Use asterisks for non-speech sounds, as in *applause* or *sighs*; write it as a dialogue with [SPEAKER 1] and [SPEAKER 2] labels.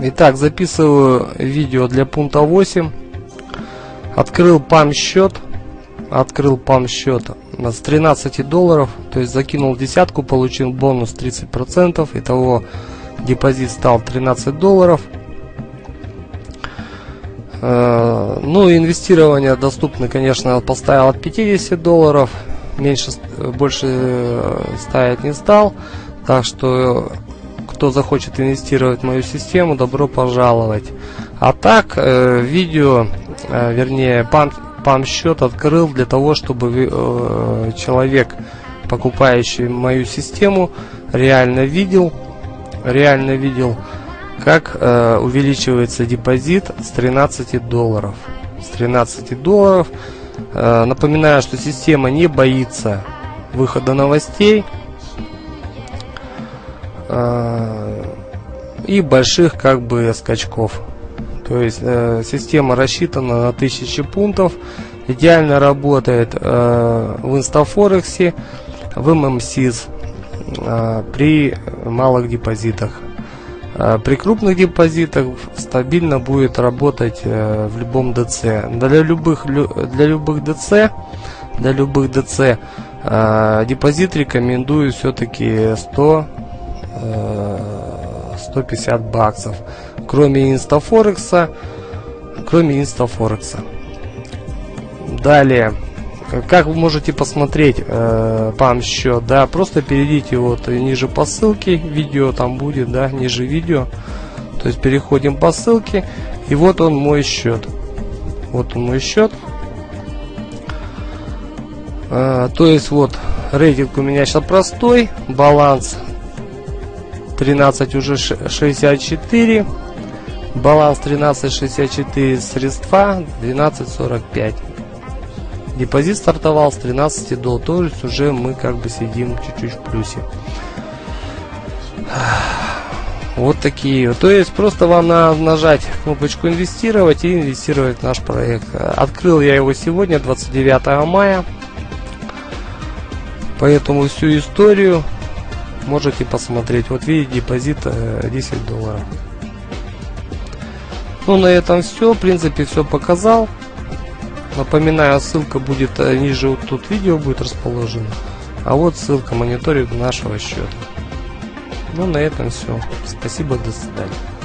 [SPEAKER 1] Итак, записываю видео для пункта 8. Открыл пам счет. Открыл пам счет с 13 долларов. То есть закинул десятку, получил бонус 30%. Итого депозит стал 13 долларов. Э, ну, инвестирование доступно, конечно, поставил от 50 долларов. Меньше, больше э, ставить не стал. Так что кто захочет инвестировать в мою систему, добро пожаловать. А так, э, видео, э, вернее, пам, пам счет открыл для того, чтобы э, человек, покупающий мою систему, реально видел, реально видел, как э, увеличивается депозит с 13 долларов. С 13 долларов. Э, напоминаю, что система не боится выхода новостей. Э, и больших как бы скачков. То есть э, система рассчитана на тысячи пунктов, идеально работает э, в Instaforex, в MMSIS э, при малых депозитах. Э, при крупных депозитах стабильно будет работать э, в любом DC. Для любых, для любых DC, для любых DC э, депозит рекомендую все-таки 100 150 баксов. Кроме инстафорекса, кроме инстафорекса. Далее, как вы можете посмотреть э, пам счет, да, просто перейдите вот ниже по ссылке, видео там будет, да, ниже видео. То есть переходим по ссылке, и вот он мой счет. Вот он мой счет. Э, то есть вот рейтинг у меня сейчас простой, баланс 13 уже 64. Баланс 13.64 средства 12.45. Депозит стартовал с 13 до, то есть уже мы как бы сидим чуть-чуть в плюсе. *sighs* Вот такие. То есть просто вам надо нажать кнопочку инвестировать и инвестировать в наш проект. Открыл я его сегодня, 29 мая. Поэтому всю историю можете посмотреть. Вот видите, депозит 10 э, долларов. Ну, на этом все. В принципе, все показал. Напоминаю, ссылка будет э, ниже, вот тут видео будет расположено. А вот ссылка мониторинг нашего счета. Ну, на этом все. Спасибо, до свидания.